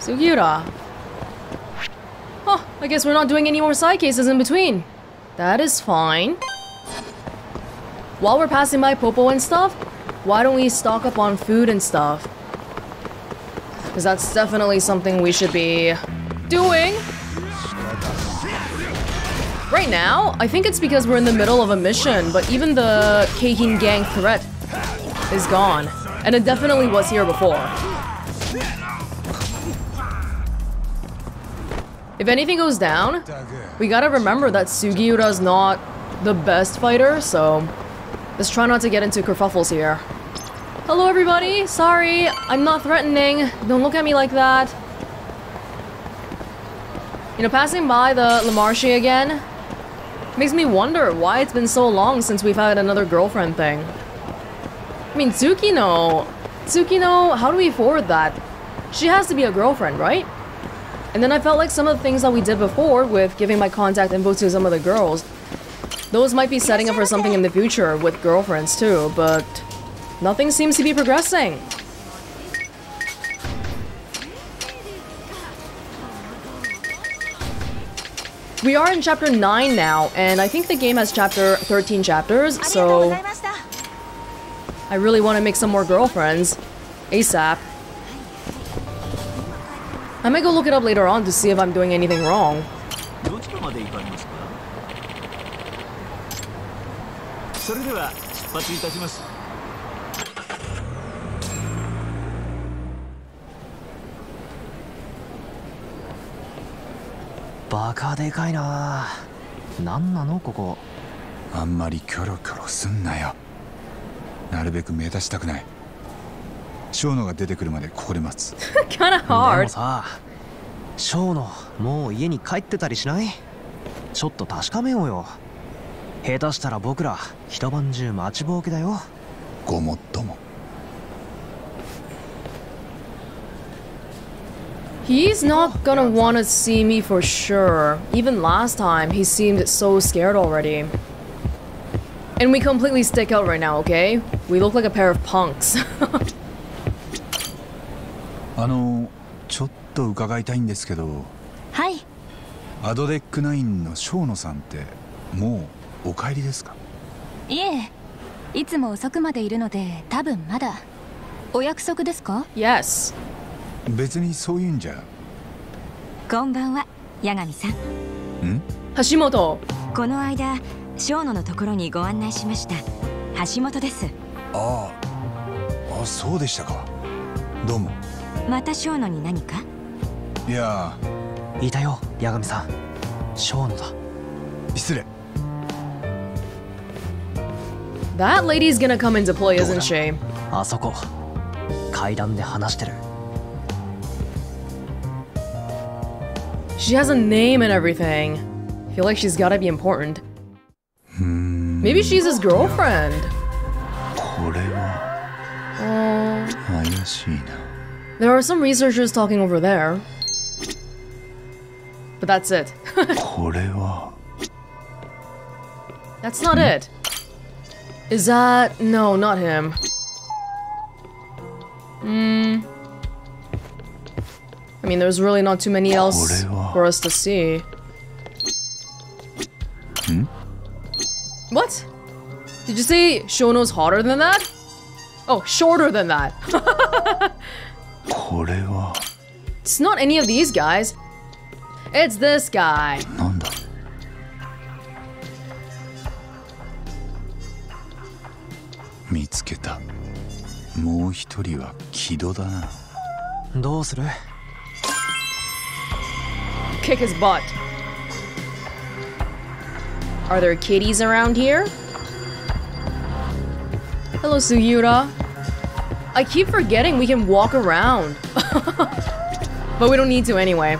Sugiura. Huh, I guess we're not doing any more side cases in between. That is fine. While we're passing by Popo and stuff, why don't we stock up on food and stuff? Because that's definitely something we should be doing. Right now, I think it's because we're in the middle of a mission, but even the Keihin gang threat is gone. And it definitely was here before. If anything goes down, we gotta remember that Sugiura's not the best fighter, so let's try not to get into kerfuffles here. Hello everybody, sorry, I'm not threatening. Don't look at me like that. You know, passing by the Lamarche again makes me wonder why it's been so long since we've had another girlfriend thing. I mean, Tsukino, Tsukino, how do we forward that? She has to be a girlfriend, right? And then I felt like some of the things that we did before with giving my contact info to some of the girls, those might be setting up for something in the future with girlfriends too, but nothing seems to be progressing. We are in chapter 9 now, and I think the game has chapter 13 chapters, so I really want to make some more girlfriends ASAP. I might go look it up later on to see if I'm doing anything wrong. どちらまで行かれますかそれでは出発いたしますバカでかいな何なのここあんまりキョロキョロすんなよ なるべく目立ちたくない小野が出てくるまでここで待つ Kinda でも hard. さシ野もう家に帰ってたりしないちょっと確かめようよ下手したら僕ら一晩中待ちぼうけだよごもっとも He's not gonna wanna see me for sure. Even last time, he seemed so scared already. And we completely stick out right now, okay? We look like a pair of punks. あのちょっと伺いたいんですけどはい。アドデックナインの小野さんってもうお帰りですか？いえいつも遅くまでいるので多分まだ。お約束ですか？Yes. 別にそういうんじゃ。こんばんは八神さん。ん？Hashimoto. この間小野のところにご案内しました。橋本ですあああそうでしたかどうもまた小野に何かいやいたよ八神さん小野だ失礼 That lady's gonna come into play, isn't she? あそこ階段で話してる She has a name and everything. I feel like she's gotta be important. Maybe she's his girlfriend. これは Oh. 怪しいな There are some researchers talking over there. But that's it. これは That's not it. Is that... No, not him. Hmm... I mean, there's really not too many else これは。 for us to see. What? Did you say Shono's hotter than that? Oh, shorter than that. これは It's not any of these guys. It's this guy. なんだ見つけたもう一人は木戸だなどうする Kick his butt. Are there kitties around here? Hello, Sugiura. I keep forgetting we can walk around. but we don't need to anyway.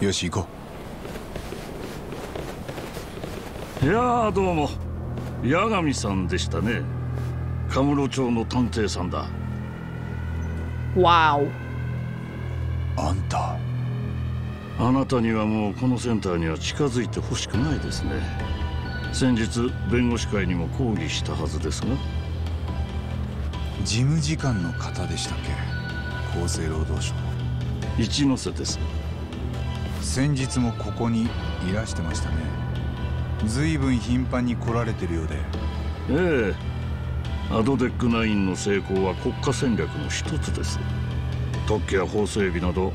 よし行こいやーどうも八神さんでしたねカムロ町の探偵さんだ Wow. うあんたあなたにはもうこのセンターには近づいてほしくないですね。先日弁護士会にも抗議したはずですが。事務次官の方でしたっけ？厚生労働省。一ノ瀬です。先日もここにいらしてましたね。随分頻繁に来られてるようで。ええ。アドデックナインの成功は国家戦略の一つです。特許や法整備など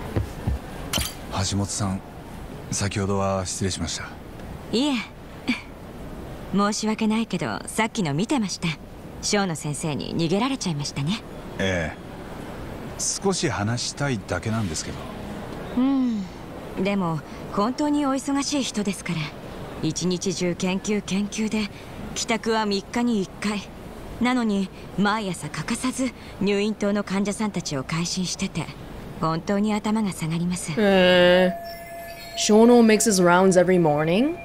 橋本さん先ほどは失礼しました。いえ。申し訳ないけどさっきの見てました。シ野先生に逃げられちゃいましたね。ええ。少し話したいだけなんですけど。うん。でも本当にお忙しい人ですから。一日中研究研究で帰宅は3日に1回。なのに毎朝欠かさず入院棟の患者さんたちを回診してて 本当に頭が下がります Uh, Shono makes his rounds every morning?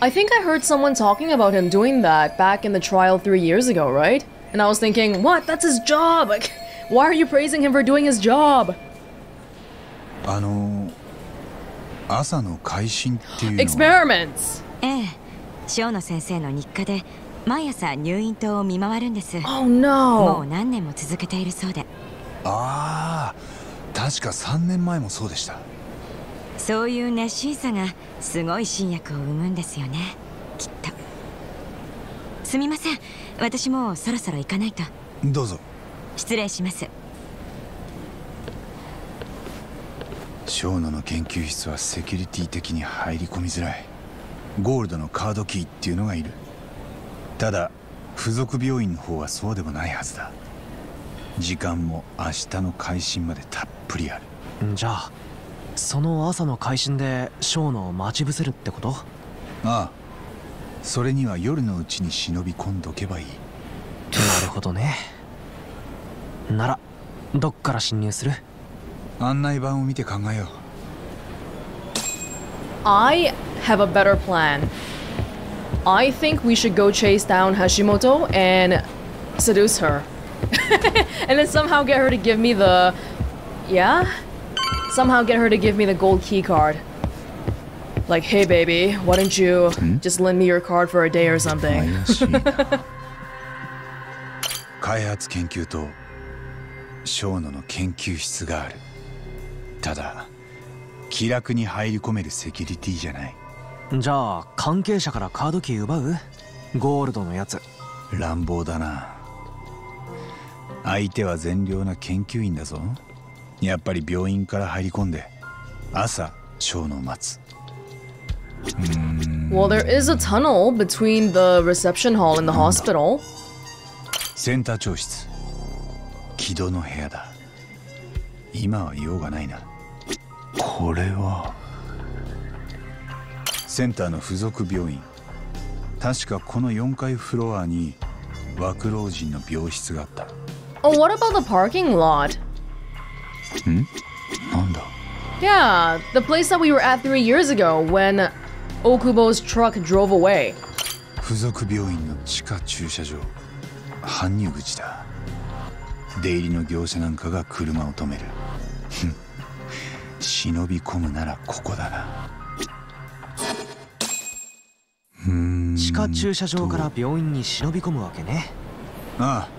I think I heard someone talking about him doing that back in the trial three years ago, right? And I was thinking, what? That's his job! Like, why are you praising him for doing his job? あの朝の会心っていうのは Experiments! ええ小野先生の日課で毎朝入院棟を見回るんです Oh もう no! 何年も続けているそうでああ 確か3年前もそうでした。そういう熱心さがすごい新薬を生むんですよね。きっと。すみません。私もうそろそろ行かないと。どうぞ。失礼します。小野の研究室はセキュリティ的に入り込みづらい。ゴールドのカードキーっていうのがいる。ただ付属病院の方はそうでもないはずだ時間も明日の開診までたっぷりある。じゃあその朝の会心でショーノを待ち伏せるってこと？ああ。それには夜のうちに忍び込んどけばいい。なるほどね。ならどっから侵入する？案内板を見て考えよう。I have a better plan. I think we should go chase down Hashimoto and seduce her. And then somehow get her to give me the. Yeah? Somehow get her to give me the gold key card. Like, hey baby, why don't you just lend me your card for a day or something? 開発研究と小野の研究室があるただ気楽に入り込めるセキュリティじゃないじゃあ関係者からカードキー奪うゴールドのやつ乱暴だな相手は善良な研究員だぞ。やっぱり病院から入り込んで朝小野を待つ。Well, there is a tunnel between the reception hall and the hospital. センター長室。木戸の部屋だ。今は用がないな。これは。センターの付属病院。確かこの4階フロアに枠老人の病室があった Oh, what about the parking lot? なんだ Yeah, the place that we were at three years ago when Okubo's truck drove away. 付属病院の地下駐車場搬入口だ出入りの業者なんかが車を止める忍び込むならここだな地下駐車場から病院に忍び込むわけねああ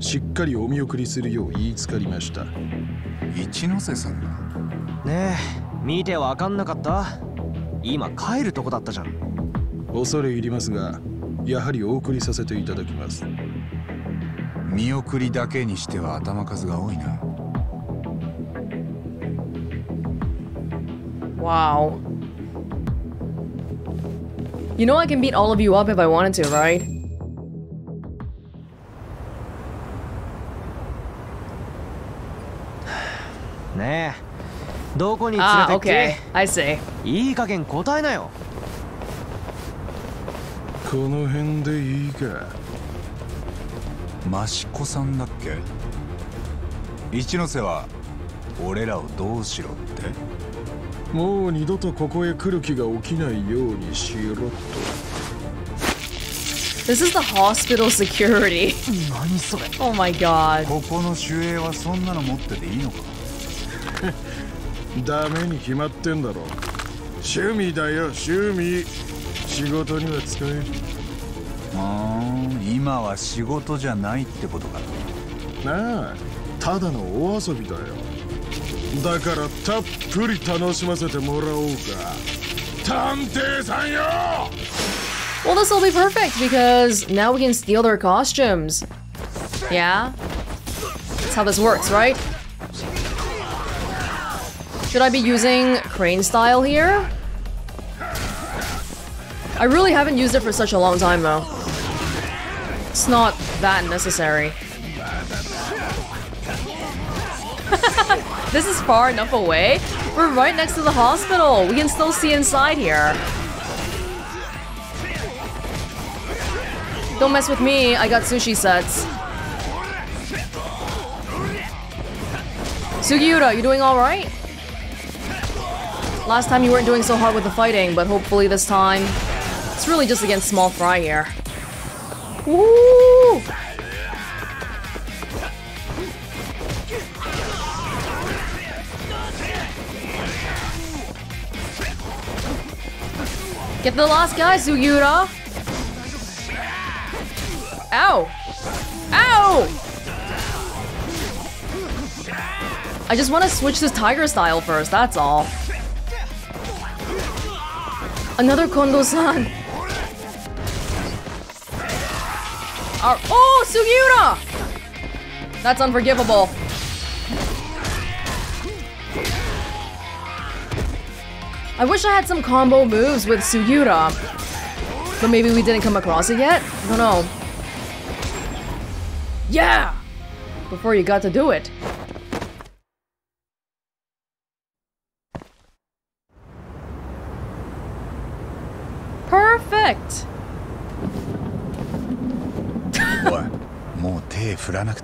しっかりお見送りするよう言いつかりました。一ノ瀬さんが？ねえ見てわかんなかった？今帰るとこだったじゃん。恐れ入りますがやはりお送りさせていただきます。見送りだけにしては頭数が多いな。Wow. You know I can beat all of you up if I wanted to, right?「どこに連 Ah, れて okay. っ I see. けいい加減答えなよこの辺でいいか？益子さんだっけ？一ノ瀬は俺らをどうしろって？もう二度とここへ来る気が起きないようにしろと This is the hospital security. 何それ？Oh my god. ここの守衛はそんなの持ってていいのか？ダメに決まってんだろ趣味だよ趣味仕事には使えるうん今は仕事じゃないってことかなあただのお遊びだよだからたっぷり楽しませてもらおうか探偵さんよ Well, this will be perfect because now we can steal their costumes. Yeah? That's how this works, right? Should I be using crane style here? I really haven't used it for such a long time though. It's not that necessary. this is far enough away. We're right next to the hospital. We can still see inside here. Don't mess with me, I got sushi sets. Sugiura, you doing alright? Last time you weren't doing so hard with the fighting, but hopefully this time... It's really just against small fry here. Woo! Get the last guy, Sugiura! Ow! Ow! I just want to switch this tiger style first, that's all. Another Kondo-san! Oh, Sugiura! That's unforgivable. I wish I had some combo moves with Sugiura. But maybe we didn't come across it yet? I don't know. Yeah! Before you got to do it.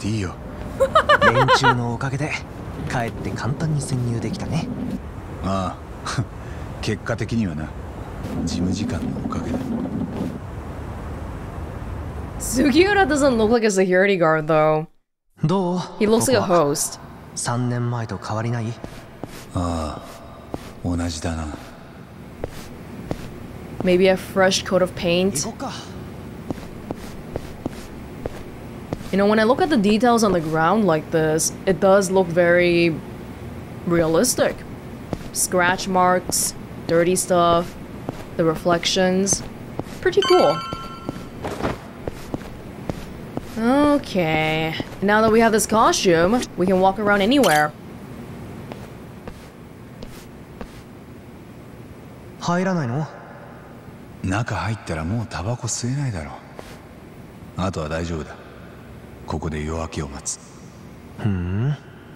ていいよ連中のおかげでかえって簡単に潜入できたねああ結果的にはな事務時間のおかげだ Sugiura doesn't look like a security guard though. どう He looks like a host. 3年前と変わりないああ同じだな Maybe a fresh coat of paint. 行こっか You know, when I look at the details on the ground like this, it does look very realistic. Scratch marks, dirty stuff, the reflections. Pretty cool. Okay. Now that we have this costume, we can walk around anywhere. 入らないの中入ったらもうタバコ吸えないだろうあとは大丈夫だ ここで夜明けを待つ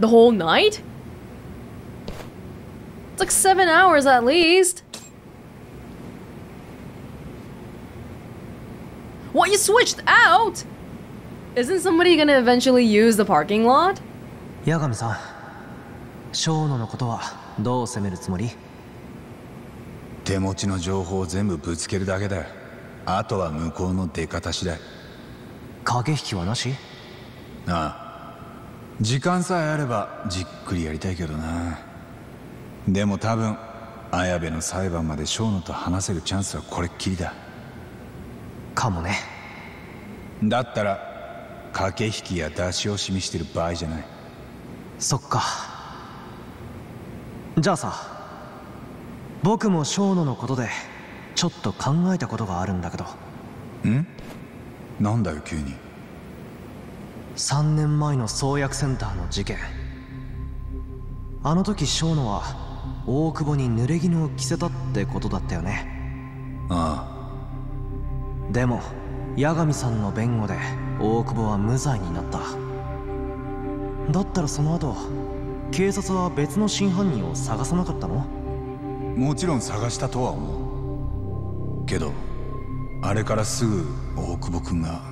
The whole night? It's like seven hours at least. What, you switched out? Isn't somebody gonna eventually use the parking lot? 八神さん小野のことはどう攻めるつもり手持ちの情報を全部ぶつけるだけだあとは向こうの出方次第駆け引きはなしああ。時間さえあればじっくりやりたいけどな。でも多分綾部の裁判まで小野と話せるチャンスはこれっきりだ。かもね。だったら駆け引きや出し惜しみしてる場合じゃない。そっか。じゃあさ僕も小野のことでちょっと考えたことがあるんだけど。ん？なんだよ急に3年前の創薬センターの事件。あの時小野は大久保に濡れ衣を着せたってことだったよね。あでも八神さんの弁護で大久保は無罪になった。だったらその後警察は別の真犯人を探さなかったの？あもちろん探したとは思う。けどあれからすぐ大久保君が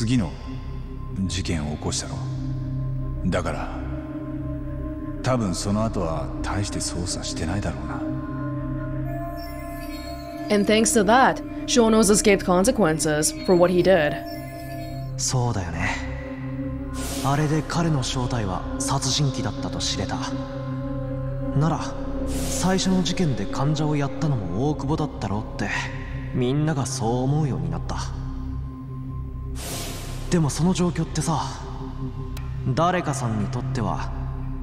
次の事件を起こしたろだから多分その後は大して捜査してないだろうな。And thanks to that, Shono's escaped consequences for what he did. そうだよね。あれで彼の正体は殺人鬼だったと知れた。なら最初の事件で患者をやったのも大久保だったろうってみんながそう思うようになったでもその状況ってさ誰かさんにとっては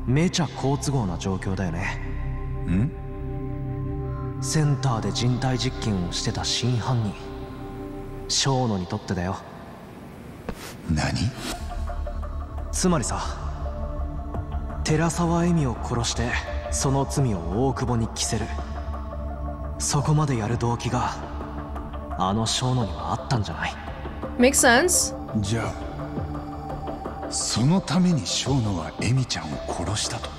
めちゃ好都合な状況だよね。ん？センターで人体実験をしてた真犯人。小野にとってだよ。何？つまりさ寺沢恵美を殺してその罪を大久保に着せる。そこまでやる動機があの小野にはあったんじゃない？Makes sense? じゃあそのために小野はエミちゃんを殺したと。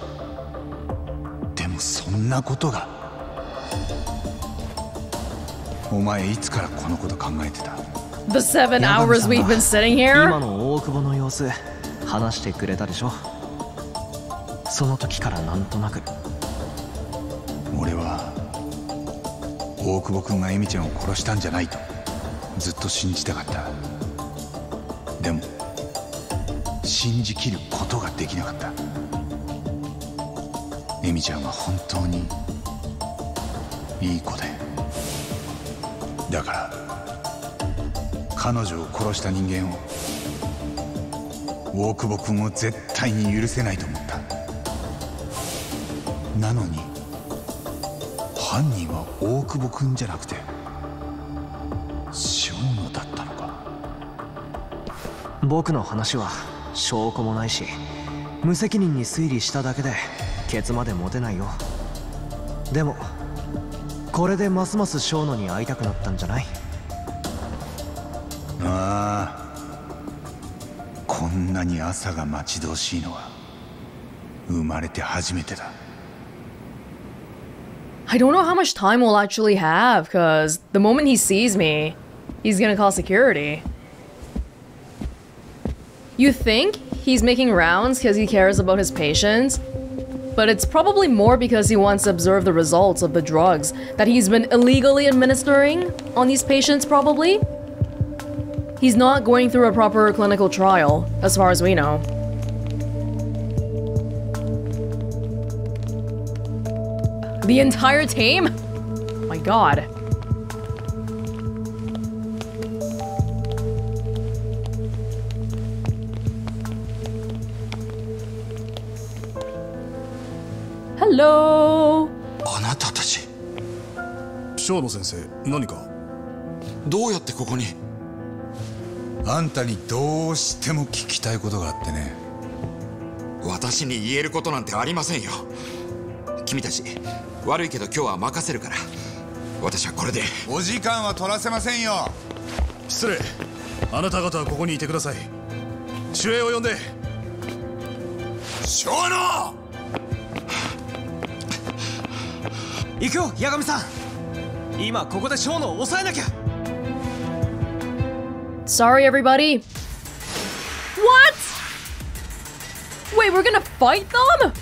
でもそんなことが。お前いつからこのこと考えてた？The seven hours we've は been sitting 今 here. の大久保の様子話してくれたでしょ？その時からなんとなく。俺は大久保君がエミちゃんを殺したんじゃないとずっと信じたかったでも信じきることができなかった。エミちゃんは本当にいい子で。だから彼女を殺した人間を大久保君を絶対に許せないと思った。なのに犯人は大久保君じゃなくて僕の話は証拠もないし無責任に推理しただけでケツまで持てないよでもこれでますます小野に会いたくなったんじゃないああこんなに朝が待ち遠しいのは生まれて初めてだ I don't know how much time we'll actually have, because the moment he sees me, he's gonna call security. You think he's making rounds because he cares about his patients? But it's probably more because he wants to observe the results of the drugs that he's been illegally administering on these patients, probably? He's not going through a proper clinical trial, as far as we know. The entire team? My god. Hello? あなたたち。生野先生何か？どうやってここに？あんたにどうしても聞きたいことがあってね。私に言えることなんてありませんよ。君たち悪いけど今日は任せるから。私はこれで。お時間は取らせませんよ。失礼。あなた方はここにいてください。守衛を呼んで。小野行くよ八神さん今ここで小野を抑えなきゃ Sorry, everybody. What? Wait, we're gonna fight them?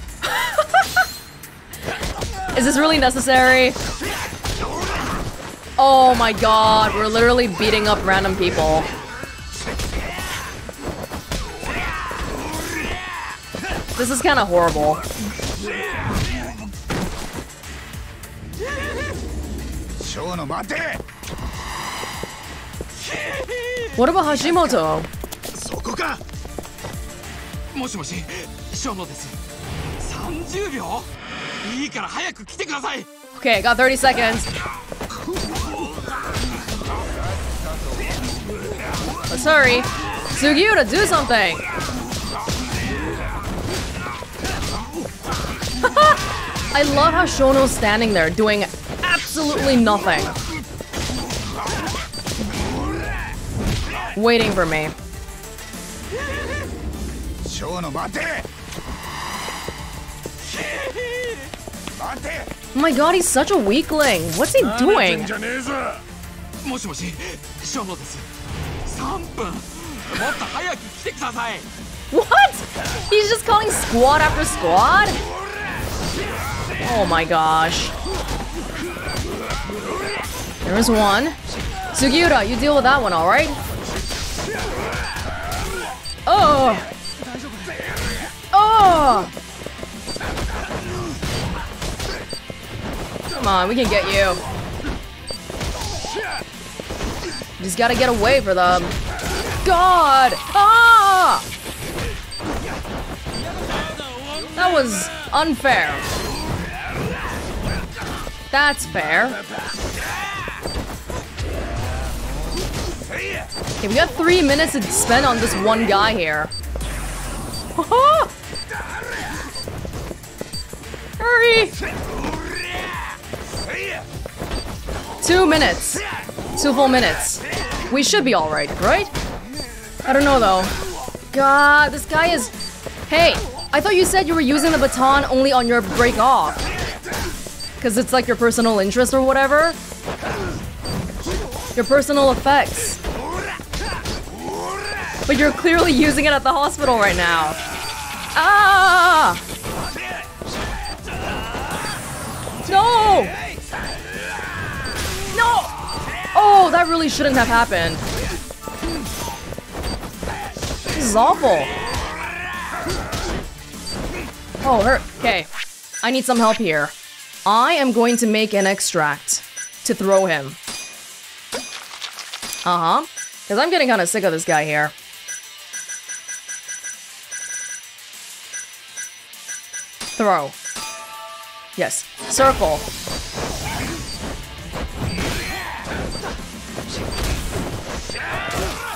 Is this really necessary? Oh my god, we're literally beating up random people. This is kind of horrible. What about Hashimoto? そこかもしもし小野です30秒いいから早く来てください Okay, got 30 seconds. Hurry. Sugiura, do something! I love how Shono's standing there doing absolutely nothing. Waiting for me. Oh my god, he's such a weakling. What's he doing? What? He's just calling squad after squad? Oh my gosh. There's one. Sugiura, you deal with that one, alright? Oh! Oh! Come on, we can get you. Just gotta get away for them. God! Ah! That was unfair. That's fair. Okay, we got three minutes to spend on this one guy here. Hurry! Two minutes. Two full minutes. We should be alright, right? I don't know though. God, this guy is. Hey, I thought you said you were using the baton only on your break off. Because it's like your personal interest or whatever. Your personal effects. But you're clearly using it at the hospital right now. Ah! No! No! Oh, that really shouldn't have happened. This is awful. Oh, hurt. Okay. I need some help here. I am going to make an extract to throw him. Uh huh. Because I'm getting kind of sick of this guy here. Throw. Yes. Circle.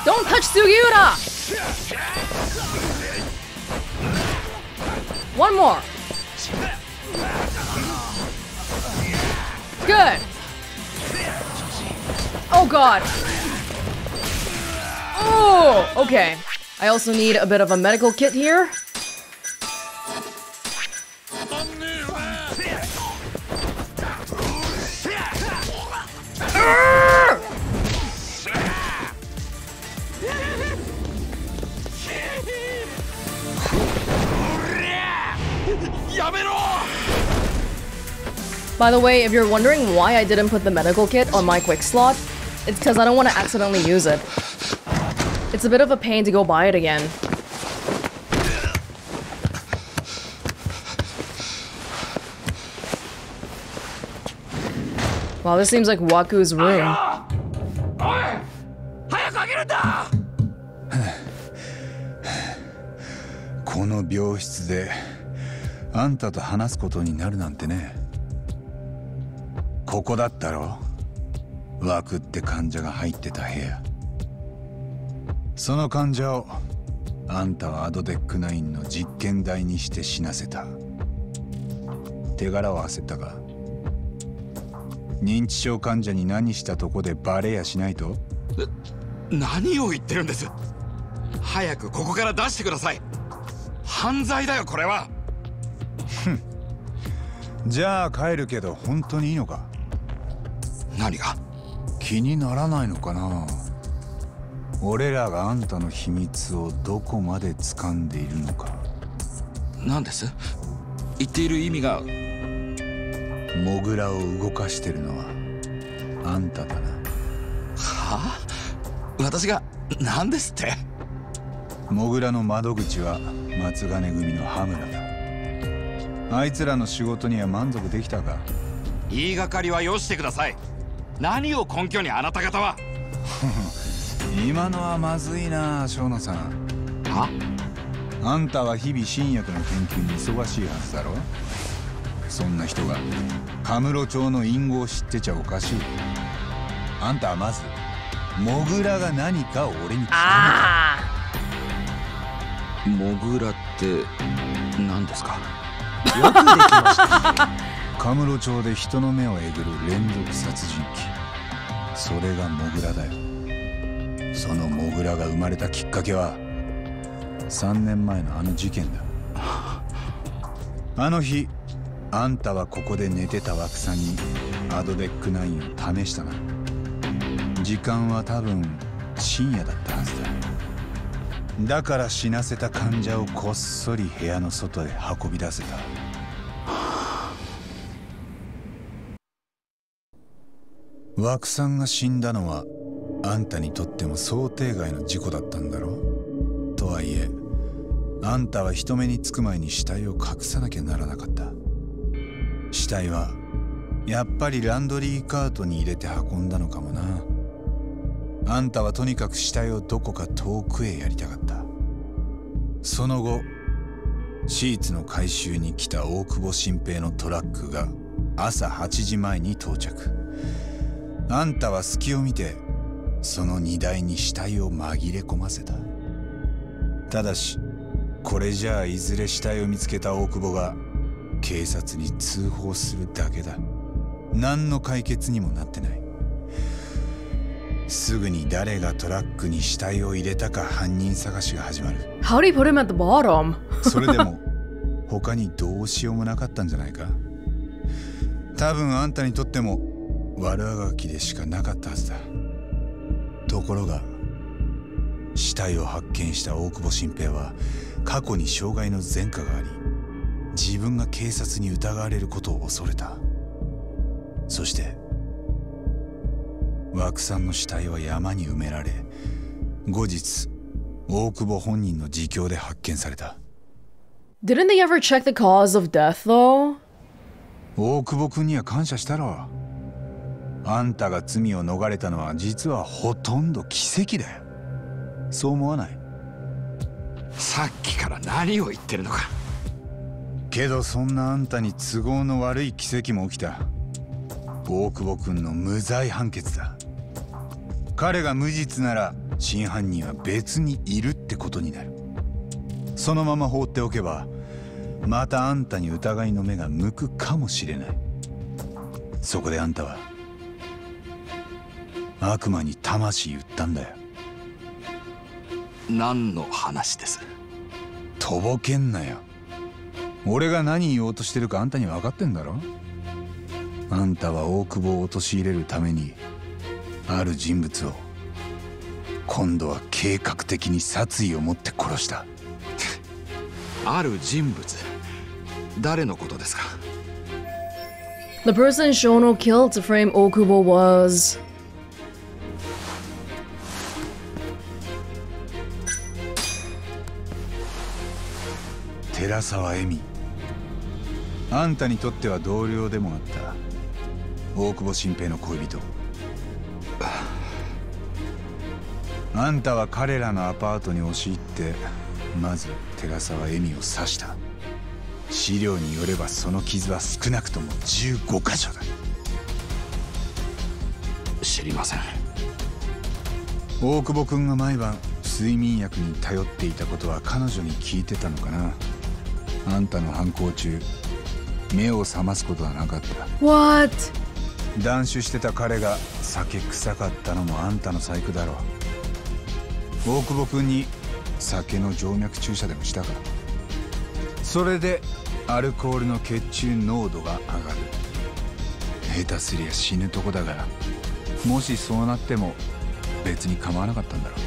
Don't touch Sugiura! One more. Good. Oh god. Oh, okay. I also need a bit of a medical kit here. By the way, if you're wondering why I didn't put the medical kit on my quick slot, it's because I don't want to accidentally use it. It's a bit of a pain to go buy it again. Wow, this seems like Waku's room. ここだったろ？枠って患者が入ってた部屋。その患者をあんたはアドデックナインの実験台にして死なせた。手柄を焦ったか認知症患者に何したとこでバレやしないと？何を言ってるんです？早くここから出してください。犯罪だよこれは。じゃあ帰るけど本当にいいのか？何が？気にならないのかな？俺らがあんたの秘密をどこまで掴んでいるのか。何です？言っている意味が。モグラを動かしてるのはあんただな。はあ？私が何ですって？モグラの窓口は松金組の羽村だ。あいつらの仕事には満足できたか？言いがかりはよしてください何を根拠にあなた方は？今のはまずいな生野さん。は？あんたは日々新薬の研究に忙しいはずだろ？そんな人がカムロ町の隠語を知ってちゃおかしい。あんたはまずモグラが何かを俺に聞か Ah. モグラって何ですか？よくできました カムロ町で人の目をえぐる連続殺人鬼。それがモグラだよ。そのモグラが生まれたきっかけは3年前のあの事件だ。あの日あんたはここで寝てた枠さんにアドデックナインを試したな。時間は多分深夜だったはずだ。だから死なせた患者をこっそり部屋の外へ運び出せた。枠さんが死んだのはあんたにとっても想定外の事故だったんだろう？とはいえあんたは人目につく前に死体を隠さなきゃならなかった。死体はやっぱりランドリーカートに入れて運んだのかもな。あんたはとにかく死体をどこか遠くへやりたかった。その後シーツの回収に来た大久保新平のトラックが朝8時前に到着。あんたは隙を見てその荷台に死体を紛れ込ませた。ただしこれじゃあいずれ死体を見つけた大久保が警察に通報するだけだ。何の解決にもなってない。すぐに誰がトラックに死体を入れたか犯人探しが始まる。How do you put him at the bottom? それでも 他にどうしようもなかったんじゃないか。多分あんたにとっても悪あがきでしかなかったはずだ。ところが死体を発見した大久保新平は過去に傷害の前科があり自分が警察に疑われることを恐れた。そして枠さんの死体は山に埋められ後日大久保本人の自供で発見された。Didn't they ever check the cause of death though? 大久保君には感謝したろあんたが罪を逃れたのは実はほとんど奇跡だよ。そう思わない？さっきから何を言ってるのか。けどそんなあんたに都合の悪い奇跡も起きた。大久保君の無罪判決だ。彼が無実なら真犯人は別にいるってことになる。そのまま放っておけばまたあんたに疑いの目が向くかもしれない。そこであんたは悪魔に魂売ったんだよ。何の話です？とぼけんなよ。俺が何言おうとしてるかあんたに分かってんだろ？あんたは大久保を陥れるためにある人物を今度は計画的に殺意を持って殺した。ある人物？誰のことですか？The person Shono killed to frame Okubo was. 寺沢恵美。あんたにとっては同僚でもあった。大久保新平の恋人。あんたは彼らのアパートに押し入ってまず寺沢恵美を刺した。資料によればその傷は少なくとも15箇所だ。知りません。大久保君が毎晩睡眠薬に頼っていたことは彼女に聞いてたのかなあんたの犯行中目を覚ますことはなかった。What? 断酒してた彼が酒臭かったのもあんたの細工だろう。大久保君に酒の静脈注射でもしたか？それでアルコールの血中濃度が上がる。下手すりゃ死ぬとこだから。もしそうなっても別に構わなかったんだろう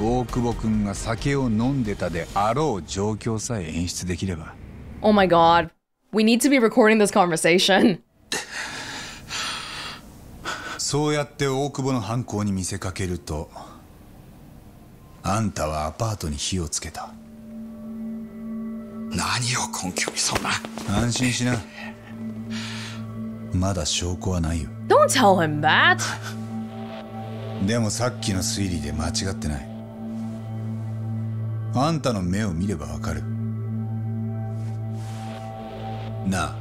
大久保君が酒を飲んでたであろう状況さえ演出できれば Oh my god. We need to be recording this conversation. そうやって大久保の犯行に見せかけるとあんたはアパートに火をつけた何を根拠にそんな？安心しなまだ証拠はないよ Don't tell him that. でもさっきの推理で間違ってないあんたの目を見ればわかる。なあ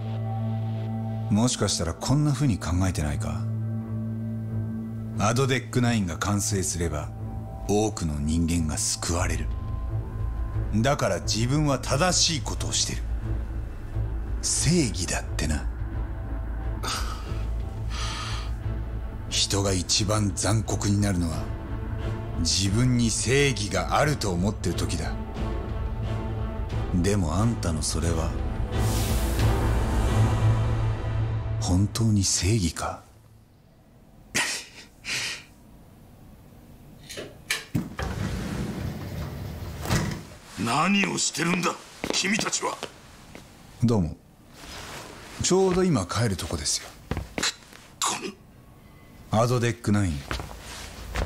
もしかしたらこんな風に考えてないか？アドデックナインが完成すれば多くの人間が救われる。だから自分は正しいことをしてる。正義だってな。人が一番残酷になるのは自分に正義があると思ってる時だ。でもあんたのそれは本当に正義か？何をしてるんだ君たちは。どうも。ちょうど今帰るとこですよ。アドデックナイン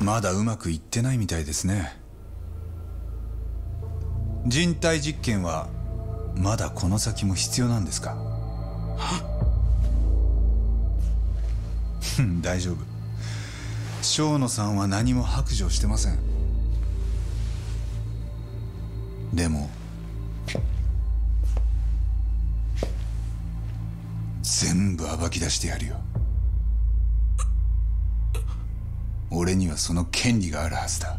まだうまくいってないみたいですね。人体実験はまだこの先も必要なんですか？大丈夫。生野さんは何も白状してません。でも全部暴き出してやるよ 俺にはその権利があるはずだ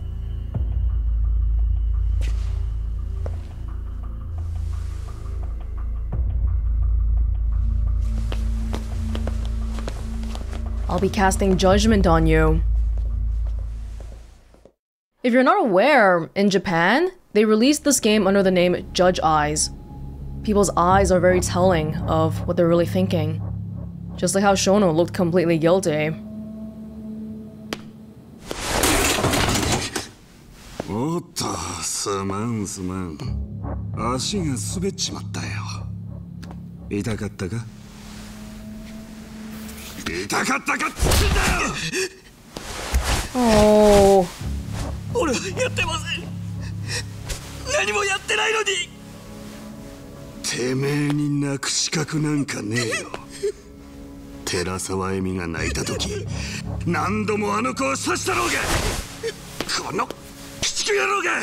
I'll be casting judgment on you. If you're not aware, in Japan, they released this game under the name Judge Eyes. People's eyes are very telling of what they're really thinking. Just like how Shono looked completely guilty. っとすまんすまん。足が滑っちまったよ。痛かったか？痛かったか？っつんだよ！Oh. 俺はやってません。何もやってないのに。てめえに泣く資格なんかねえよ。寺沢恵美が泣いた時何度もあの子を刺したろうが！この鬼畜野郎が!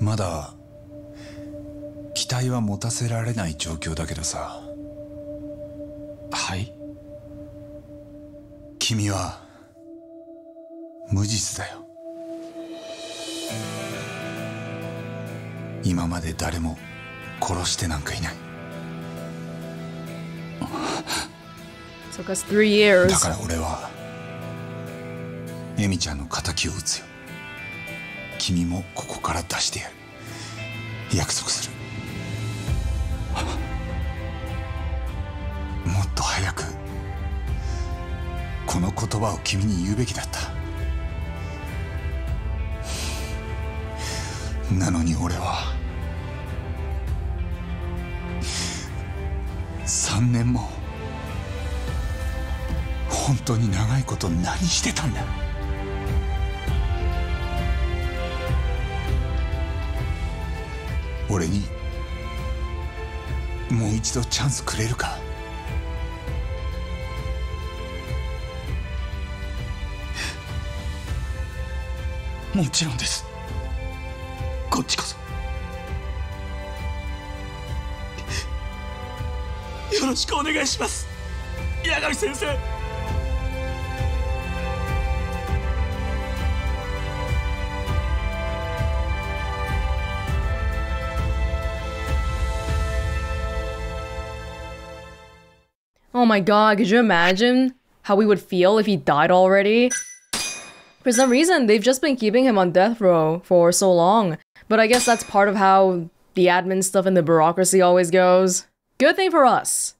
まだ期待は持たせられない状況だけどさ。はい？君は無実だよ。今まで誰も殺してなんかいない。Took us three years. だから俺はエミちゃんの敵を討つよ。君もここから出してやる。約束するもっと早くこの言葉を君に言うべきだった。なのに俺は3年も本当に長いこと何してたんだ。俺にもう一度チャンスくれるか？もちろんです。こっちこそ。よろしくお願いします。八神先生。Oh my god, could you imagine how we would feel if he died already? For some reason, they've just been keeping him on death row for so long. But I guess that's part of how the admin stuff and the bureaucracy always goes. Good thing for us.